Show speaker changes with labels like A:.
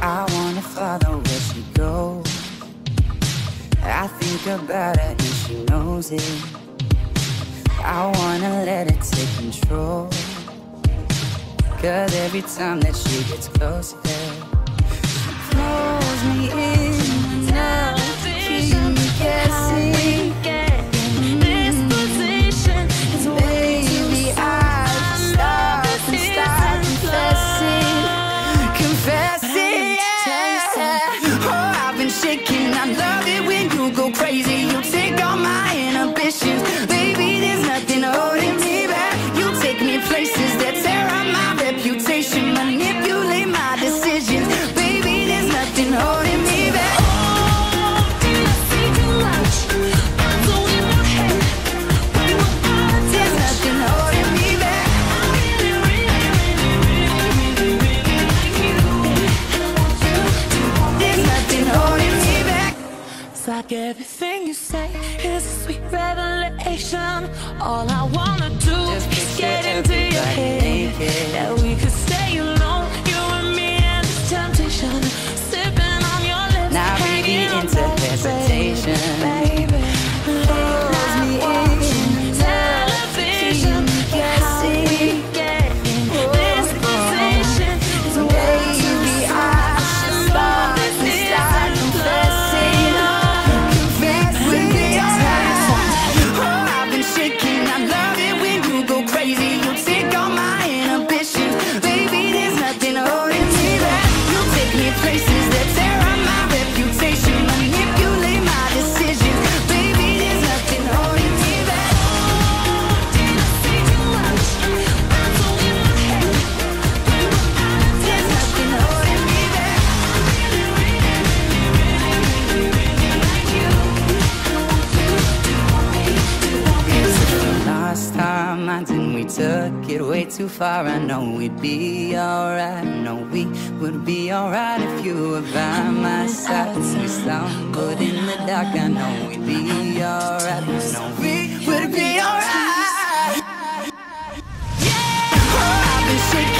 A: I wanna follow where she goes. I think about her and she knows it. I wanna let it take control. Cause every time that she gets close, she pulls me
B: love
A: it when you go crazy. You take all my inhibitions, baby.
B: like everything you say is a sweet revelation. All I wanna do
A: Just
B: is get into your minds and we
A: took it way too far. I know we'd be alright. No, we would be alright if you were by my side. We stumbled in the dark. I know we'd be alright. No, we would be alright. Yeah, oh, I've been shaking.